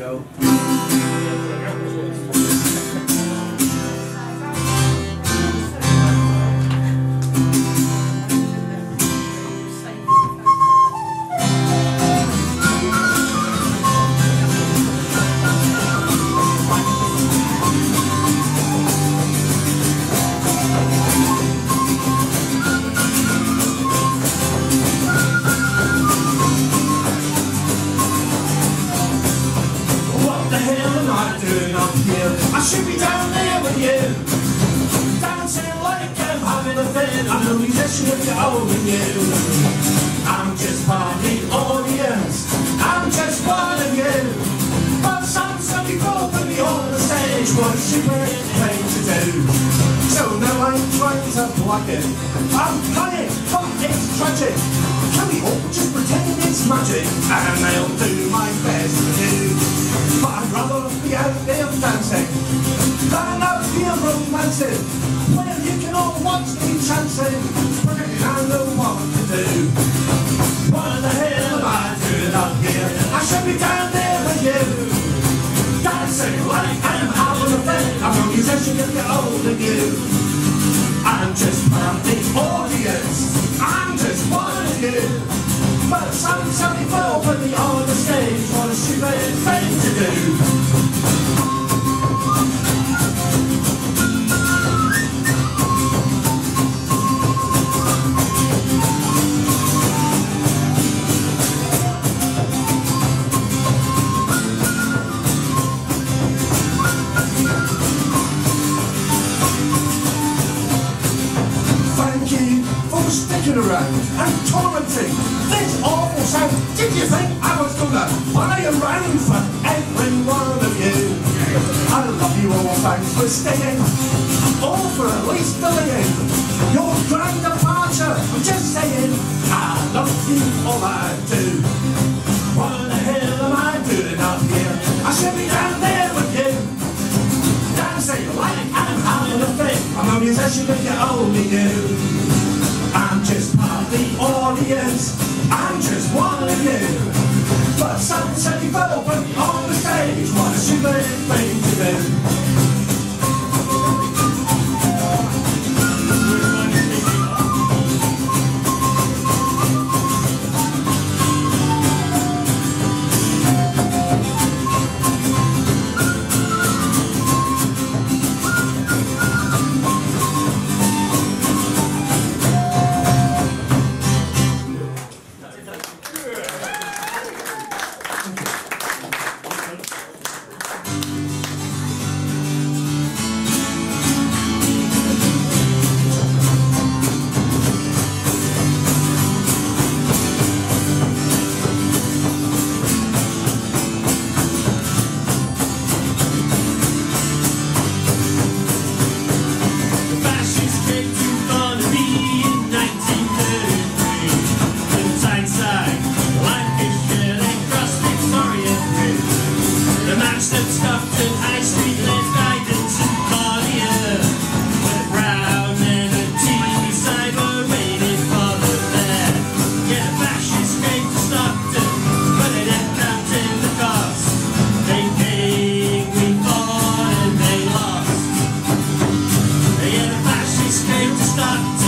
go. Dancing like I'm having a fit. I'm a musician if you're older you. I'm just part of the audience. I'm just one of you. But some 74 put me on the stage. What a stupid thing to do. Did you think I was gonna play around for every one of you? I love you all, thanks for staying, or for at least delaying your grand departure. I'm just saying, I love you all I do. What the hell am I doing up here? I should be down there with you dancing like I'm having a fit. I'm a musician if you're only you. The audience. I'm just one of you. But some say you put me on the stage. What a stupid thing to do. not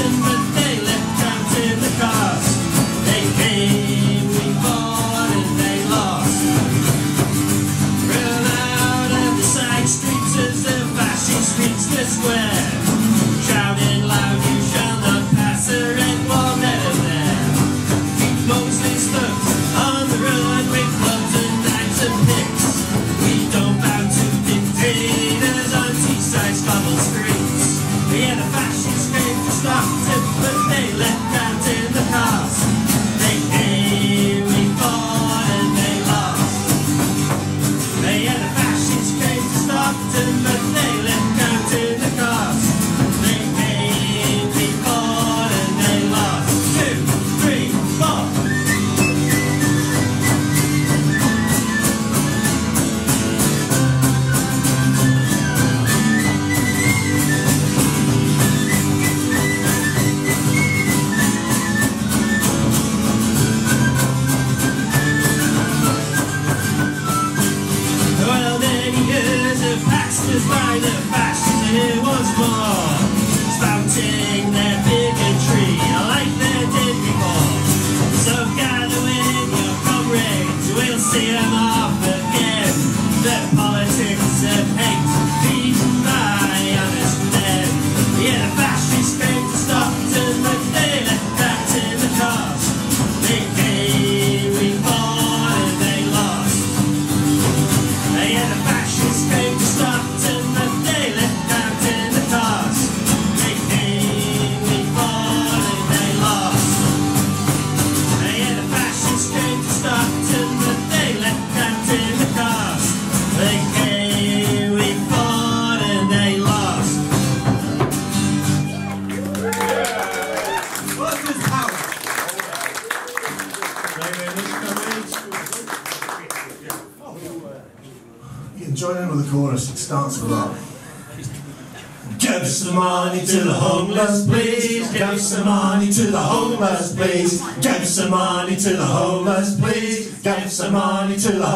spouting their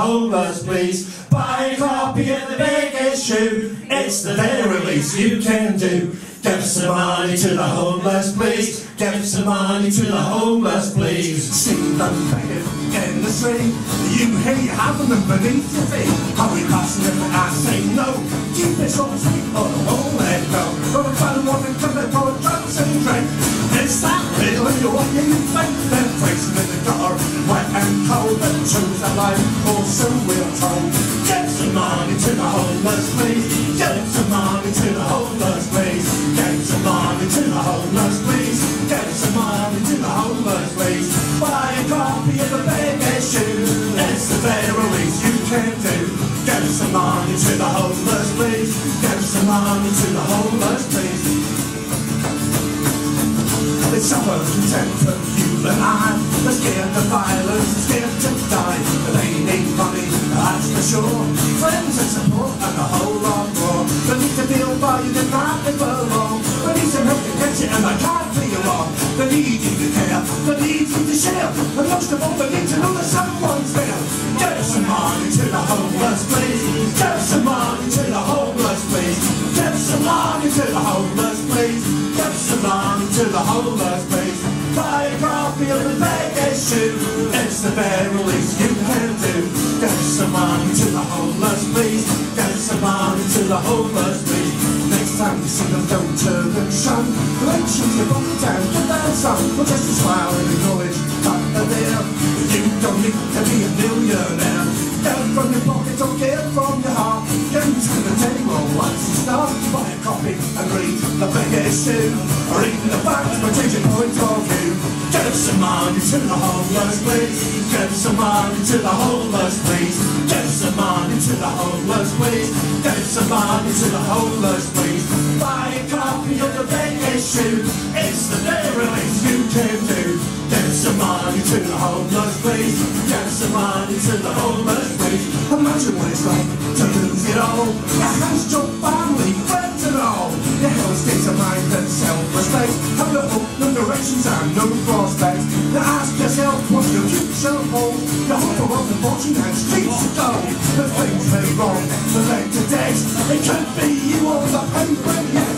homeless, please. Buy a copy of the big issue. It's the very least you can do. Give some money to the homeless, please. Give some money to the homeless, please. Sing them begging in the street. You hate having them beneath your feet. How we passing them? I say no. Keep it on the street or the whole let go. But I'm trying to walk and come for drugs and drink. It's that you want you think. They're facing and cold. And choose a or so we're told. Give some money to the homeless, please. Give some money to the homeless, please. Give some money to the homeless, please. Give some money to the homeless, please. Buy a copy of the big issue. It's the very least you can do. Give some money to the homeless, please. Give some money to the homeless, please. It's our contempt for you and I. They're scared of violence, scared to die. But they need money, that's for sure. Friends and support and a whole lot more. They need to feel and not they belong. They need some help to catch it and I can't you off. They need you to care, they need you to share. And most of all, they need to know that someone's there. Give some money to the homeless, please. Us some money to the homeless, please. Give some money to the homeless, please. Some money to the homeless, please. Buy a copy of the big issue. It's the very least you can do. Give some money to the homeless, please. Give some money to the homeless, please. Next time you see them, don't turn and shun. Don't shoot your body down to their son. Or just a smile and acknowledge that they're there. You don't need to be a millionaire. Big issue. Reading the facts but changing point of view. Give some money to the homeless, please. Give some money to the homeless, please. Give some money to the homeless, please. Give some money to the homeless, please. Buy a copy of the big issue. It's the very least you can do. Give some money to the homeless, please. Give some money to the homeless, please. Imagine what it's like to lose it all. Your house, your family, friends and all. Your hell state of mind and self-respect. Have no hope, no directions and no prospects. Now ask yourself what your future holds. Your hope for wealth and fortune and streets of gold. The things may wrong, the to death. It could be you on the paper yet.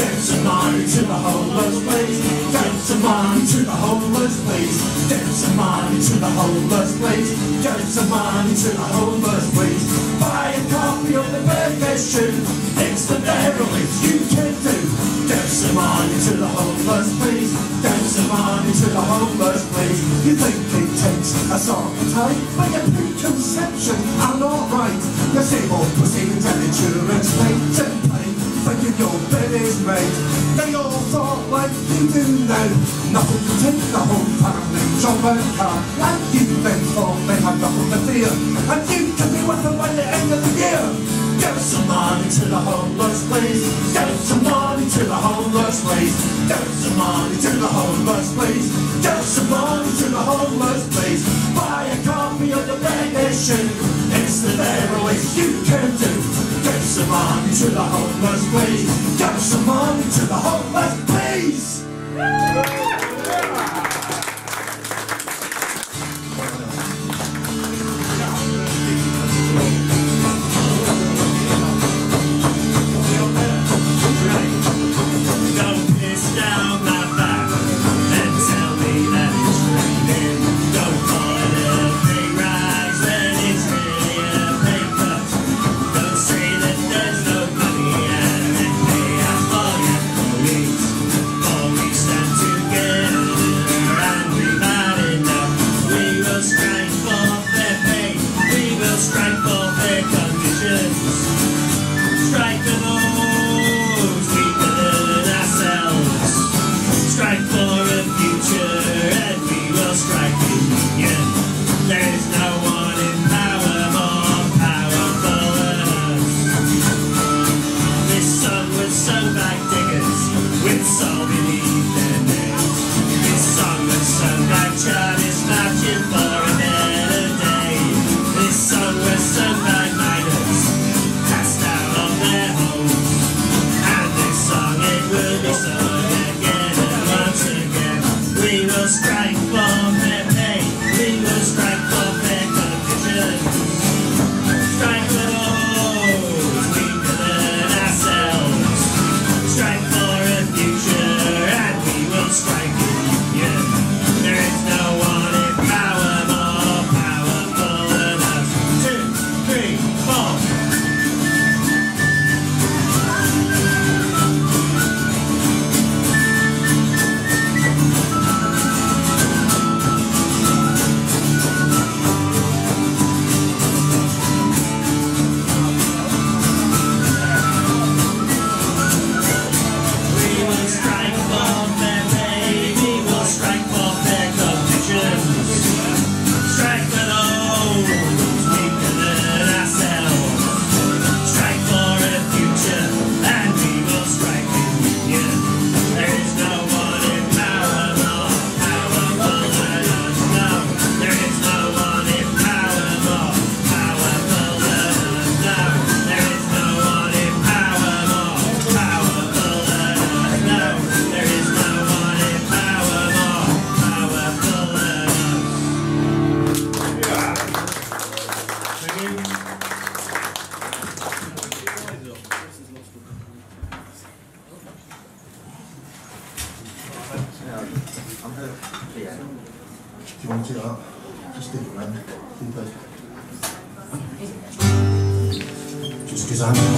Give some money to the homeless, please. Give some money to the homeless, please. Give some money to the homeless, please. Give some money to the homeless, please. Buy a copy of the issue. It's the least you can do. Give some money to the homeless, please. Give some money to the homeless, please. You think it takes a sort of time, but your preconception are not right. Your same old proceedings and insurance paid and paid. Thinking your bed is made. They all thought like you do now. Nothing to take the whole family, job and car. And you then thought they had nothing to fear. And you could be with them by the end of the year. Give some money to the homeless, please. Give some money to the homeless, please. Give some money to the homeless, please. Give some money to the homeless, please. Buy a copy of the issue. It's the very least you can do. Some money to the homeless, please. Give some money to the homeless, please.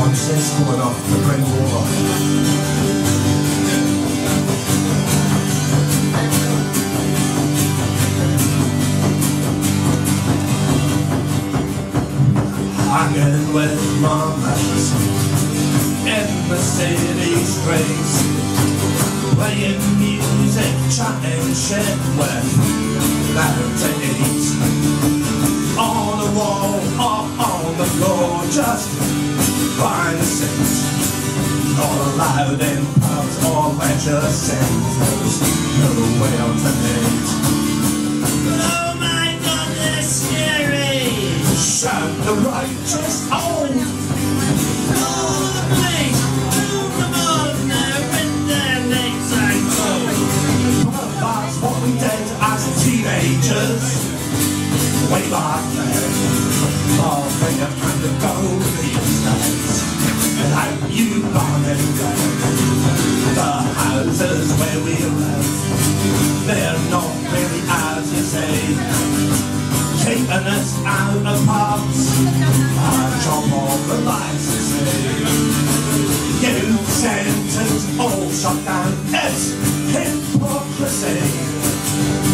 on sets pulling off the Great Wall. Hanging with my mates. In the city streets, playing music, chatting shit with loud On the wall, or on the floor, just divine sense All alive in powers, all righteous sins no way alternate Oh my god, that's scary Shout the righteous on oh, Teenagers, way back then, all fingerprints. where we live. They're not really as you say. Keeping us out apart. Our job all the lies, you say. You sentence all shut down. It's hypocrisy.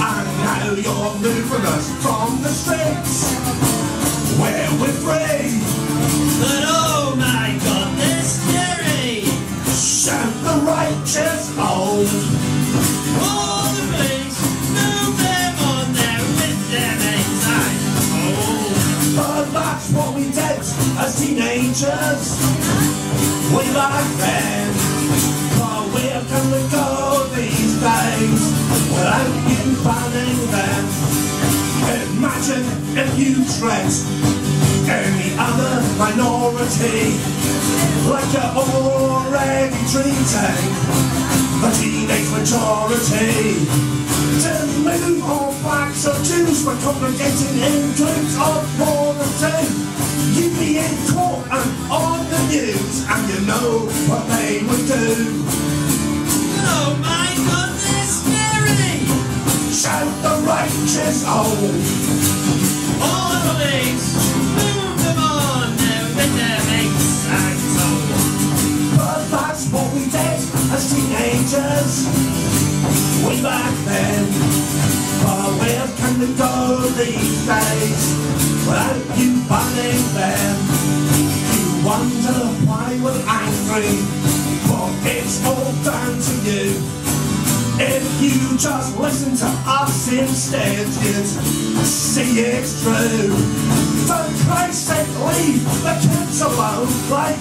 And now you're moving us from the streets. Where we're free. Just we like fans. but where can we go these days without getting finding them? Imagine if you dressed any other minority like you're already treating the teenage majority. To move on facts of Jews, we're congregating in groups of more than two. You'd be in court. Uh, and on the news, and you know what they would do. Oh my goodness, Mary! Shout the righteous old. All the police, move them on, now with their mates and soul. But that's what we did as teenagers way back then. But where can they go these days without you finding them? Wonder why we're angry, but it's all down to you. If you just listen to us instead, you'd see it's true. For Christ's sake, leave the kids alone like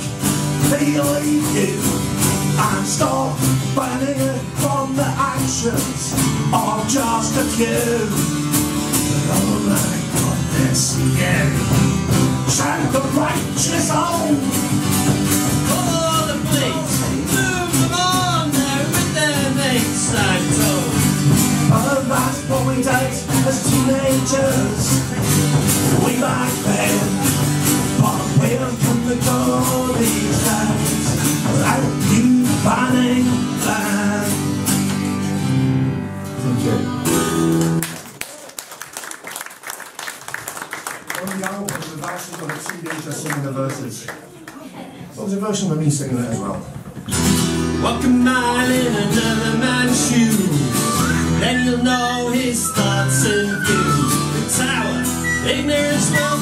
they leave you. And stop banning it from the actions of just a few. Oh my goodness, yeah. Shout the righteous on! The them as teenagers. We back then, but we don't come to go these days without you them. Verses. There's a version of me singing it as well. Walk a mile in another man's shoes, then you'll know his thoughts and views. The tower, ignorance will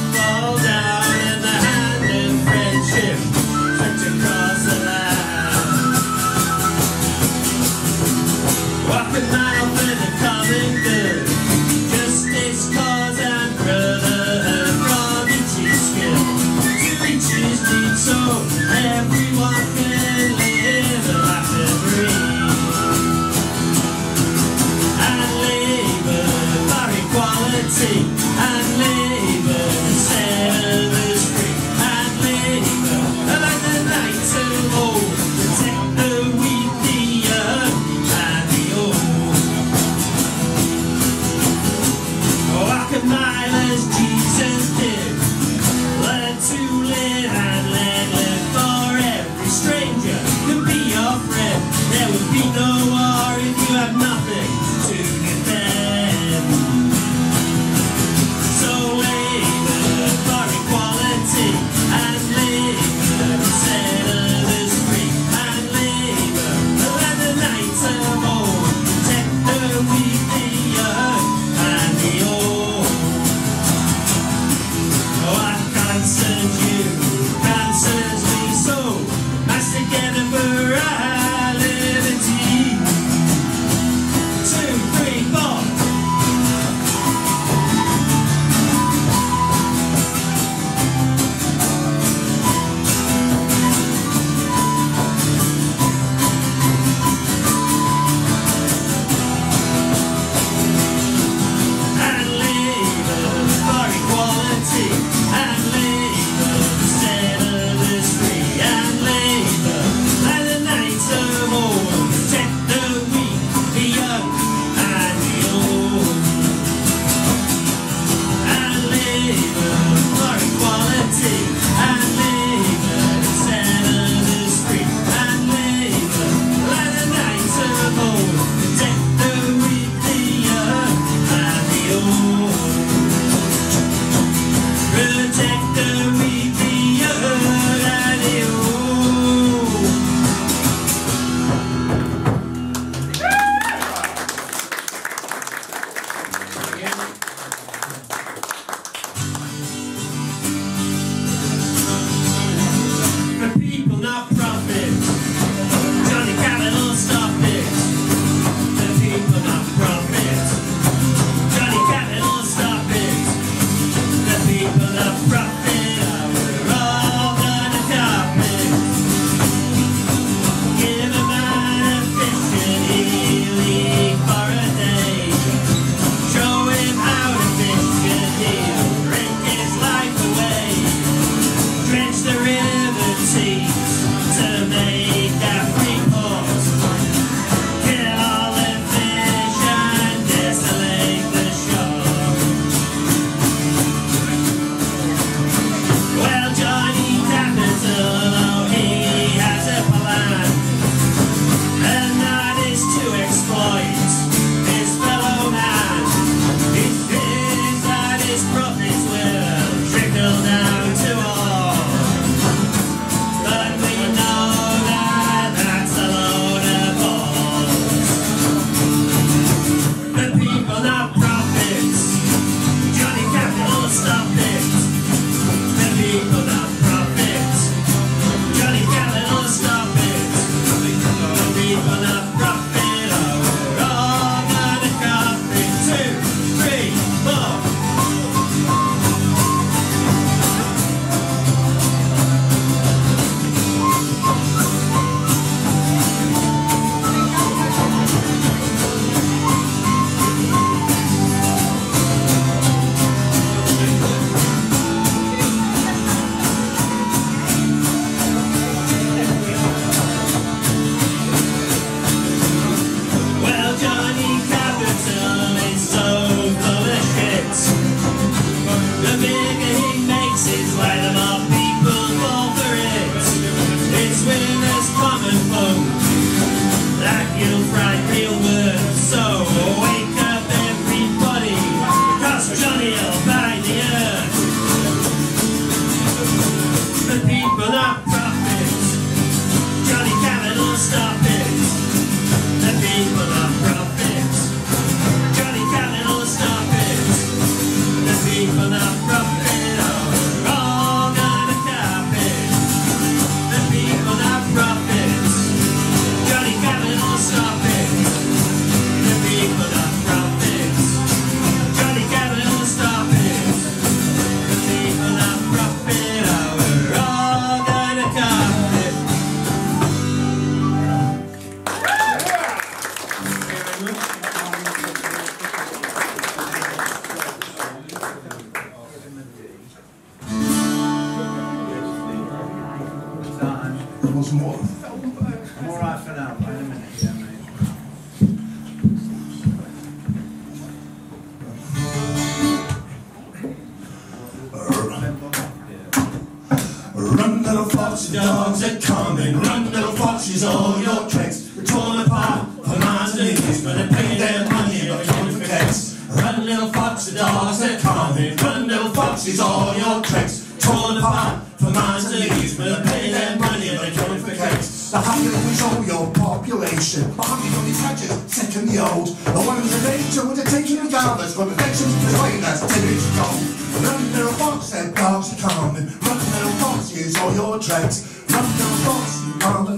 all your tracks. Run down bossy mama.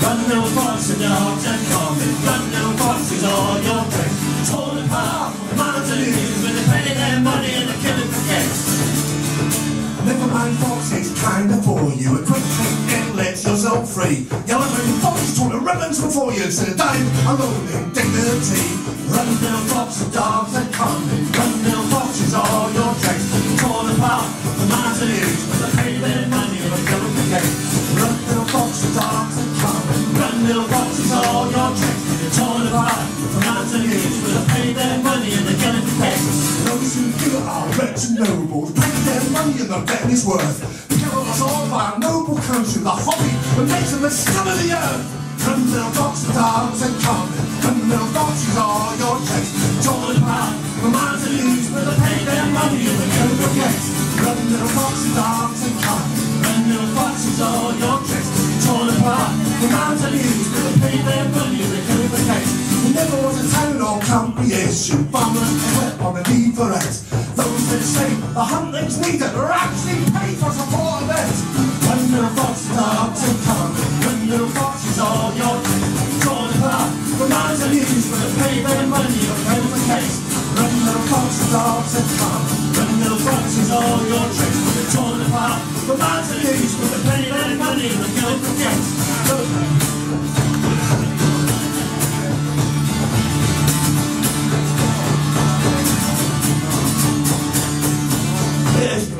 Run down and dogs and common. Run down bossies all your tracks. Torn apart, the mountain when with the penny their money and the killing for. Never mind foxes trying to bore you. A quick click and let yourself free. Yellow and foxes trying to ribbons before you. Sit down alone in dignity. Run down foxy dogs are coming. Run down foxes all your tracks about the mind's age, but the pay their money and a government gate. Run little the dogs and common. Run little foxes, all your tricks. You're torn apart the mind's age, but the pay their money and the government gate. Those who do are rich and noble, pay their money and the bet is worth. Become us all by a noble country, the hobby that makes them the scum of the earth. Run little the dogs and common. Run little foxes, all your tricks. Torn apart the mind's age for the pain that money, you can you regrets. Loving little foxes, dogs, and cats. Loving little foxes, all your tricks. Torn apart, The arms and knees, for the pain that mother you and you regrets. There never was a town or country issue, farmers, and wet on the need for rest. Those that say the huntings needed are actually paid for support of that's fun. Running little is all your tricks they're torn apart. The miles of with the penny and money that you'll forget.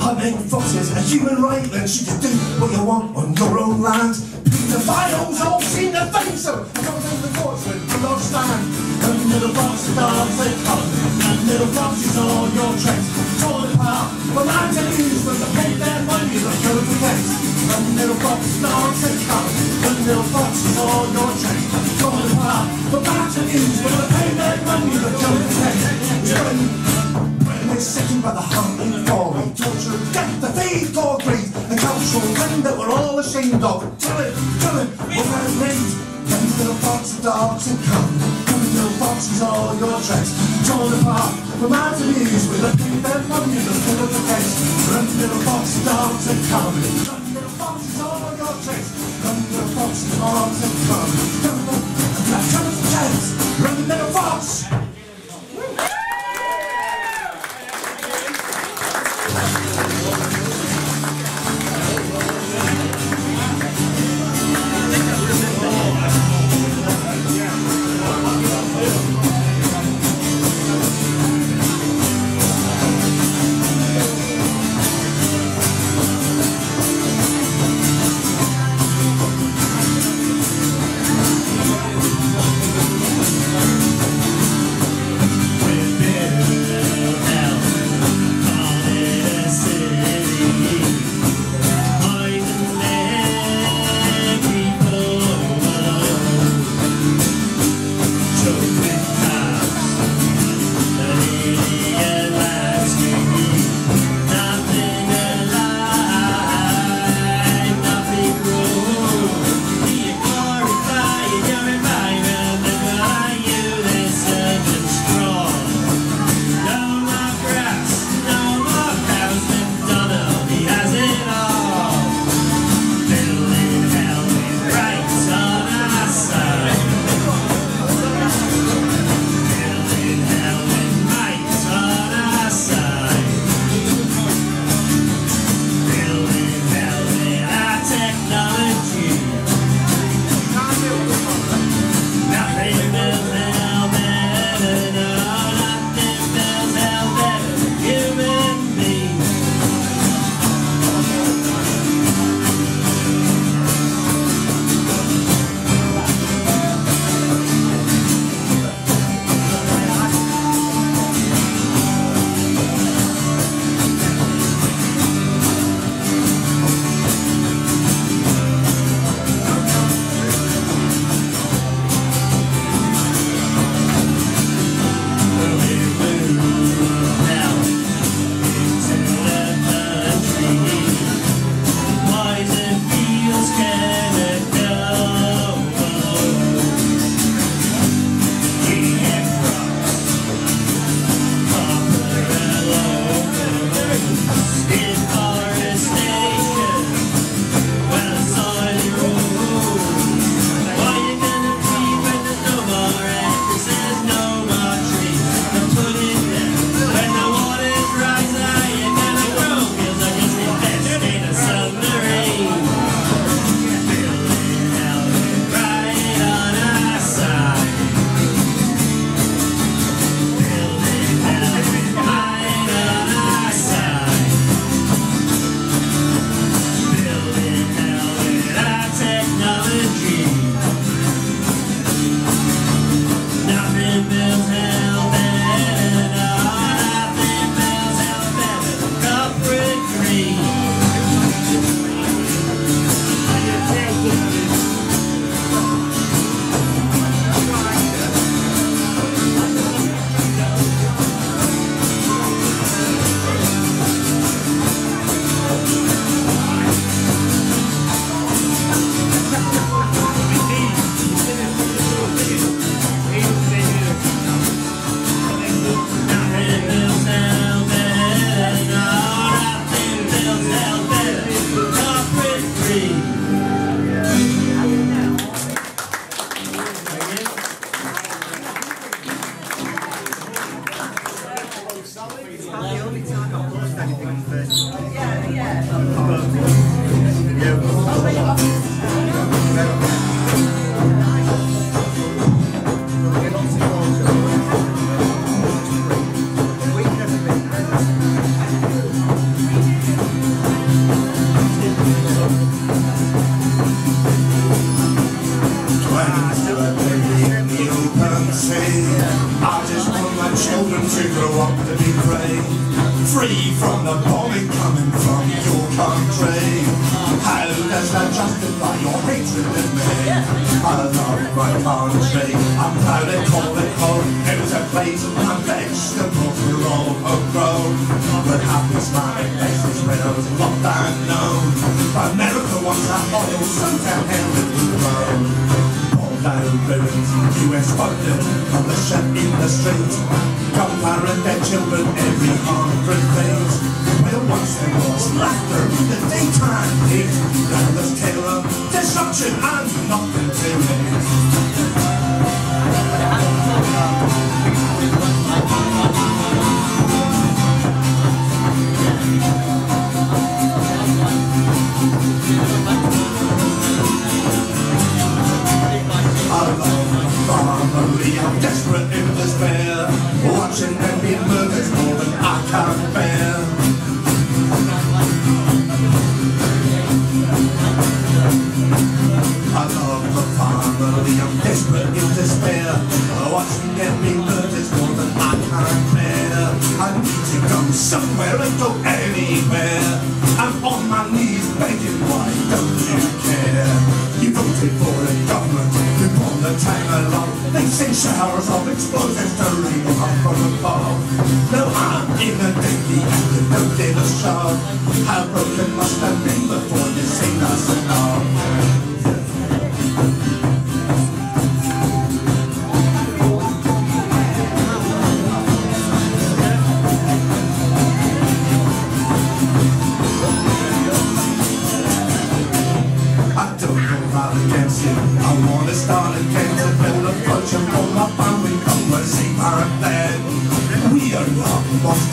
Hunting foxes, a human right, and she come.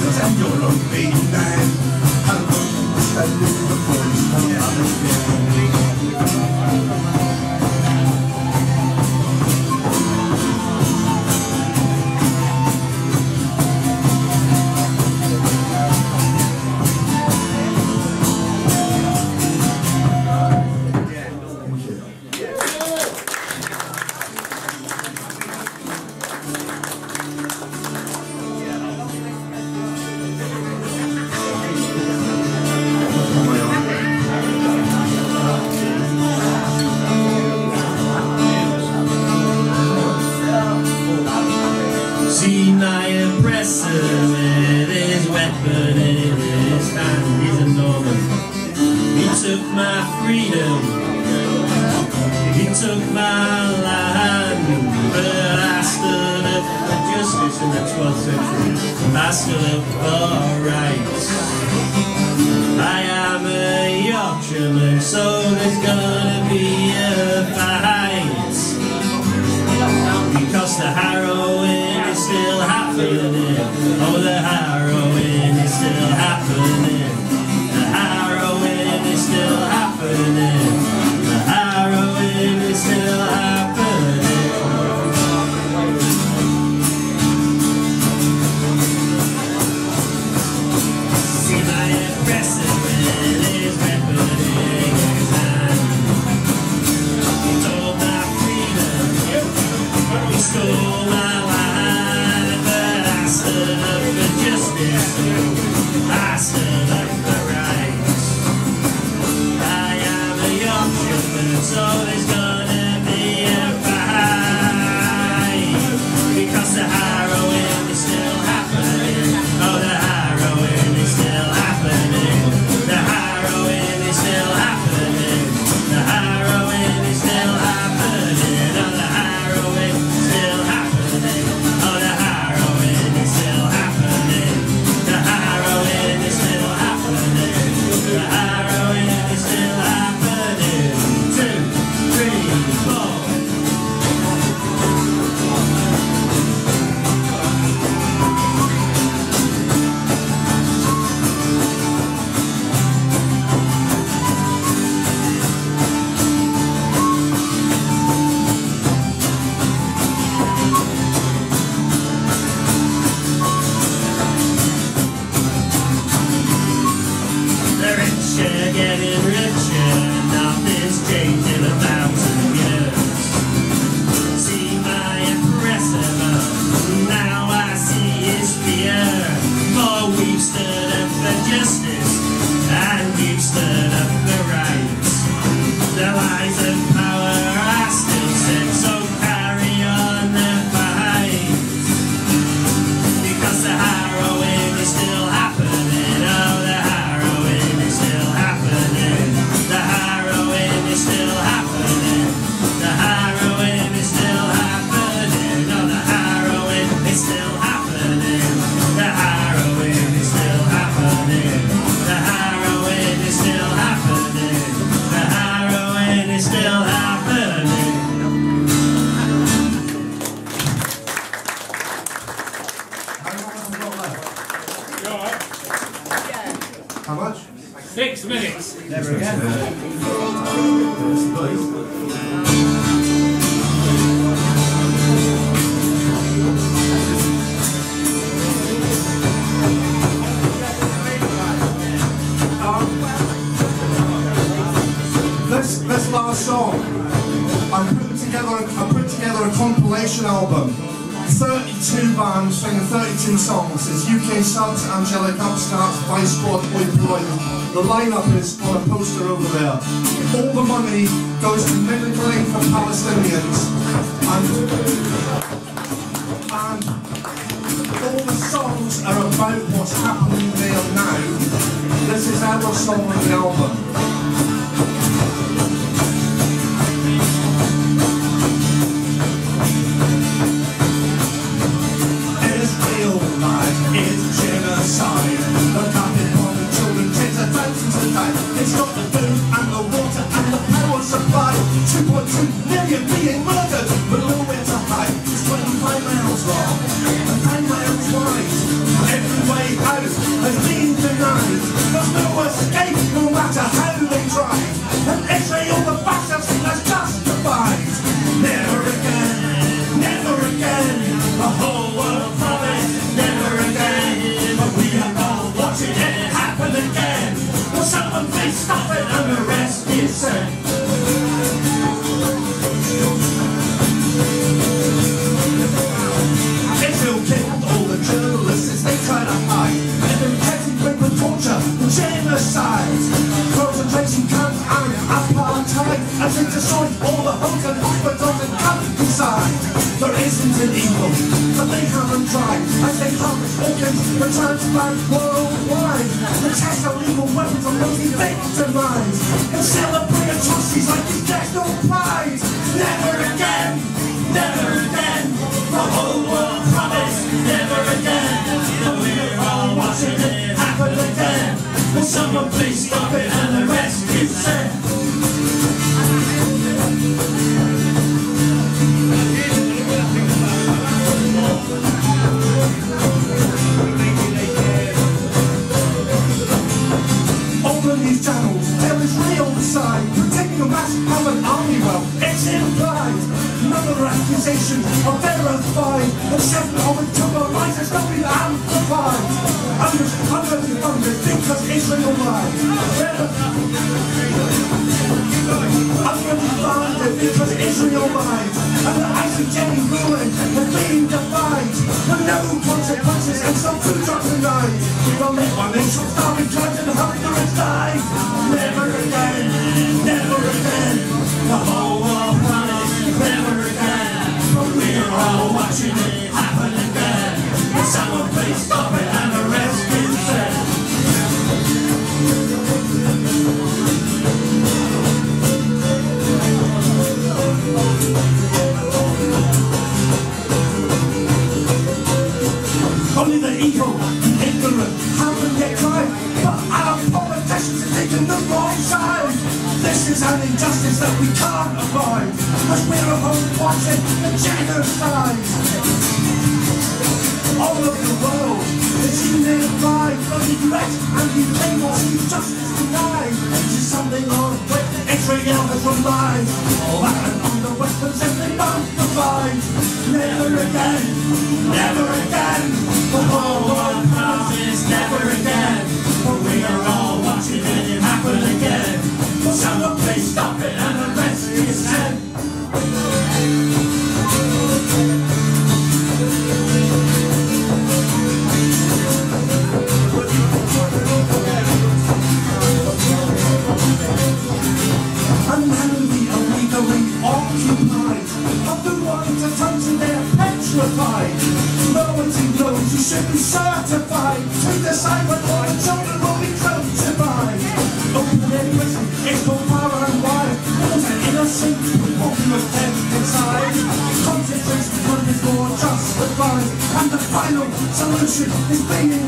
cause I'm your lonely man. I love you, I live for you, I love you. 32 songs. It's UK Subs, Angelic Upstarts, Vice Squad, Oi Polloi. The lineup is on a poster over there. All the money goes to Medical Aid for Palestinians. And, and all the songs are about what's happening there now. This is our song on the album. Accusation are verified, and seven our lives has not been amplified. Hundreds, hundreds hundreds because Israel lied. Unrefined because Israel lied, and the ICJ ruling has been defied. With no consequences and some food drops denied. Don't let one nation starve in drugs and hunger and die. Never again, never again. The whole world We're watching it happen again. Someone please stop it and? Only the evil, ignorant, haven't yet tried. But our politicians are taking the wrong. This is an injustice that we can't avoid. As we're at home watching the genocide. All of the world is unified. But the US and UK see justice denied. This is something on which Israel has relied. All that and on the weapons and they both provide. Never again, never again. Solution is